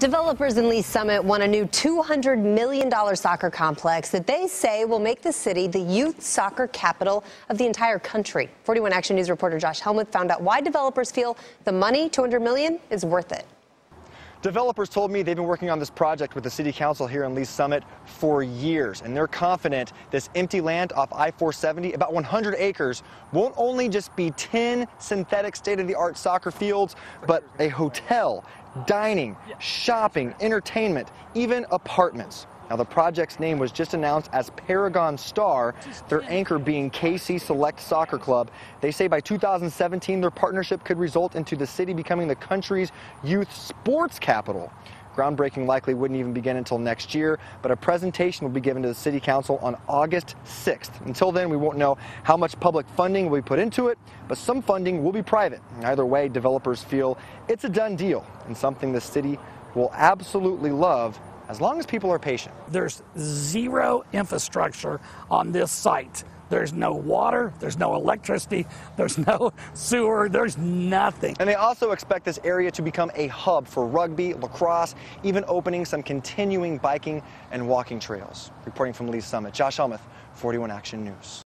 Developers in Lee's Summit want a new $200 million soccer complex that they say will make the city the youth soccer capital of the entire country. 41 Action News reporter Josh Helmuth found out why developers feel the money, 200 million, is worth it. Developers told me they've been working on this project with the City Council here in Lee's Summit for years, and they're confident this empty land off I-470, about 100 acres, won't only just be 10 synthetic state-of-the-art soccer fields, but a hotel, dining, shopping, entertainment, even apartments. Now, the project's name was just announced as Paragon Star, their anchor being KC Select Soccer Club. They say by 2017, their partnership could result into the city becoming the country's youth sports capital. Groundbreaking likely wouldn't even begin until next year, but a presentation will be given to the City Council on August 6th. Until then, we won't know how much public funding will be put into it, but some funding will be private. Either way, developers feel it's a done deal and something the city will absolutely love as long as people are patient. There's zero infrastructure on this site. There's no water, there's no electricity, there's no sewer, there's nothing. And they also expect this area to become a hub for rugby, lacrosse, even opening some continuing biking and walking trails. Reporting from Lee's Summit, Josh Helmuth, 41 Action News.